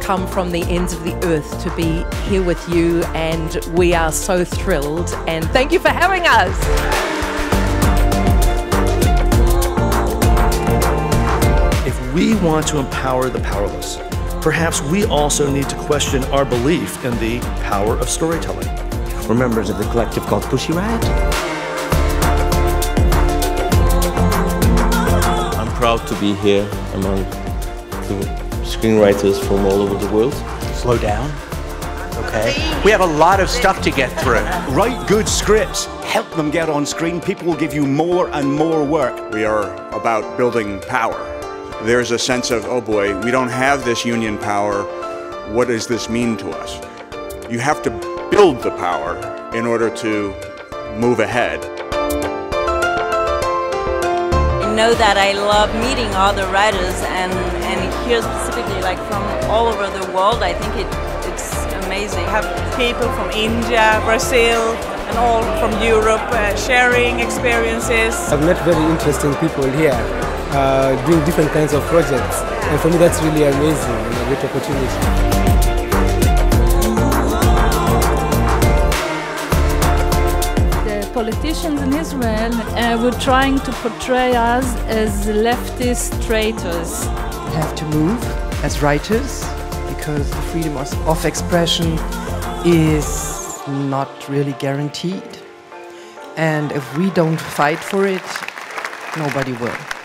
come from the ends of the earth to be here with you, and we are so thrilled. And thank you for having us. If we want to empower the powerless, perhaps we also need to question our belief in the power of storytelling. We're members of the collective called Pussy Riot. I'm proud to be here among the screenwriters from all over the world. Slow down. Okay. We have a lot of stuff to get through. Write good scripts, help them get on screen. People will give you more and more work. We are about building power. There's a sense of, oh boy, we don't have this union power. What does this mean to us? You have to build the power in order to move ahead. I know that I love meeting other writers and, and here specifically like from all over the world I think it, it's amazing. have people from India, Brazil and all from Europe uh, sharing experiences. I've met very interesting people here uh, doing different kinds of projects and for me that's really amazing and a great opportunity. Politicians in Israel uh, were trying to portray us as leftist traitors. We have to move as writers because the freedom of expression is not really guaranteed. And if we don't fight for it, nobody will.